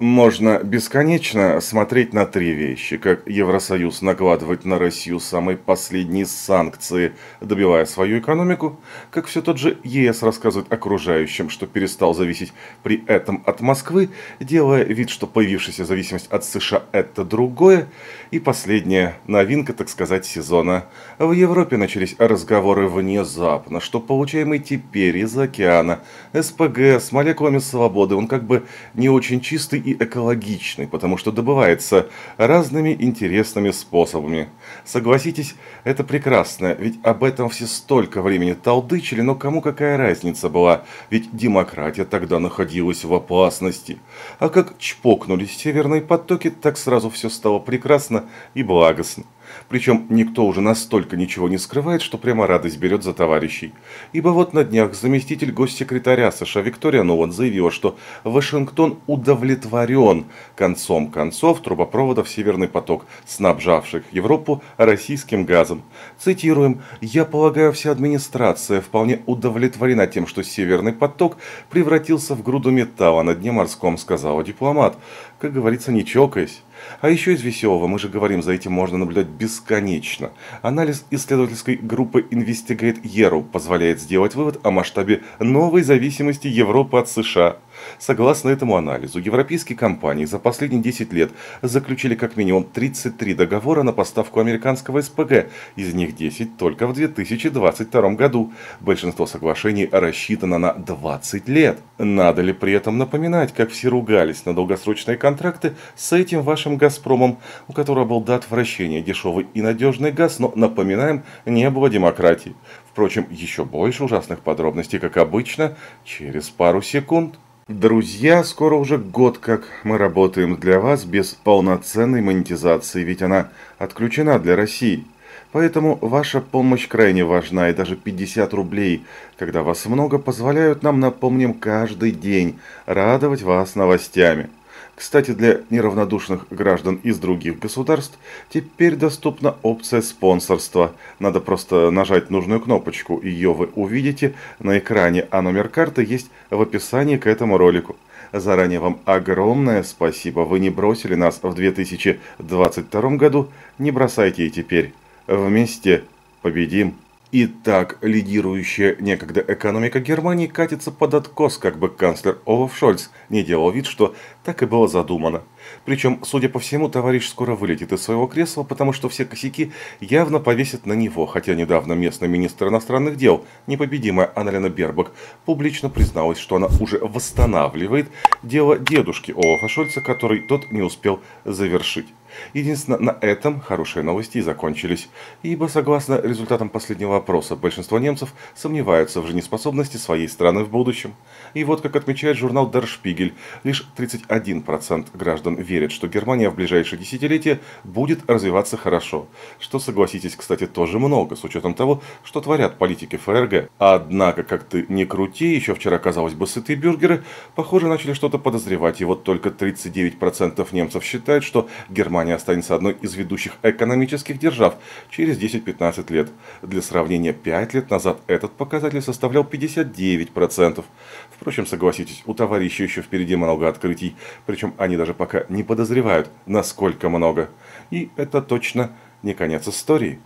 Можно бесконечно смотреть на три вещи, как Евросоюз накладывает на Россию самые последние санкции, добивая свою экономику, как все тот же ЕС рассказывает окружающим, что перестал зависеть при этом от Москвы, делая вид, что появившаяся зависимость от США – это другое, и последняя новинка, так сказать, сезона. В Европе начались разговоры внезапно, что получаемый теперь из океана СПГ с молекулами свободы, он как бы не очень чистый и экологичный, потому что добывается разными интересными способами. Согласитесь, это прекрасно, ведь об этом все столько времени толдычили, но кому какая разница была, ведь демократия тогда находилась в опасности. А как чпокнулись северные потоки, так сразу все стало прекрасно и благостно. Причем никто уже настолько ничего не скрывает, что прямо радость берет за товарищей. Ибо вот на днях заместитель госсекретаря США Виктория Нолан заявила, что Вашингтон удовлетворен концом концов трубопроводов «Северный поток», снабжавших Европу российским газом. Цитируем, «Я полагаю, вся администрация вполне удовлетворена тем, что «Северный поток» превратился в груду металла на дне морском», сказала дипломат. Как говорится, не чокаясь. А еще из веселого, мы же говорим, за этим можно наблюдать бесконечно. Анализ исследовательской группы Investigate Europe позволяет сделать вывод о масштабе новой зависимости Европы от США – Согласно этому анализу, европейские компании за последние 10 лет заключили как минимум 33 договора на поставку американского СПГ, из них 10 только в 2022 году. Большинство соглашений рассчитано на 20 лет. Надо ли при этом напоминать, как все ругались на долгосрочные контракты с этим вашим «Газпромом», у которого был до отвращения дешевый и надежный газ, но, напоминаем, не было демократии. Впрочем, еще больше ужасных подробностей, как обычно, через пару секунд. Друзья, скоро уже год, как мы работаем для вас без полноценной монетизации, ведь она отключена для России. Поэтому ваша помощь крайне важна, и даже 50 рублей, когда вас много, позволяют нам, напомним, каждый день радовать вас новостями. Кстати, для неравнодушных граждан из других государств теперь доступна опция спонсорства. Надо просто нажать нужную кнопочку, ее вы увидите на экране, а номер карты есть в описании к этому ролику. Заранее вам огромное спасибо, вы не бросили нас в 2022 году, не бросайте и теперь. Вместе победим! Итак, лидирующая некогда экономика Германии катится под откос, как бы канцлер Олаф Шольц не делал вид, что так и было задумано. Причем, судя по всему, товарищ скоро вылетит из своего кресла, потому что все косяки явно повесят на него, хотя недавно местный министр иностранных дел, непобедимая Анналена Бербак, публично призналась, что она уже восстанавливает дело дедушки Олафа Шольца, который тот не успел завершить. Единственно, на этом хорошие новости и закончились, ибо, согласно результатам последнего опроса, большинство немцев сомневаются в жизнеспособности своей страны в будущем. И вот, как отмечает журнал Der Spiegel, лишь 31% граждан верят, что Германия в ближайшие десятилетия будет развиваться хорошо, что, согласитесь, кстати, тоже много, с учетом того, что творят политики ФРГ. Однако, как ты не крути, еще вчера, казалось бы, сытые бюргеры, похоже, начали что-то подозревать, и вот только 39% немцев считают, что Германия останется одной из ведущих экономических держав через 10-15 лет. Для сравнения, 5 лет назад этот показатель составлял 59%. Впрочем, согласитесь, у товарищей еще впереди много открытий, причем они даже пока не подозревают, насколько много. И это точно не конец истории.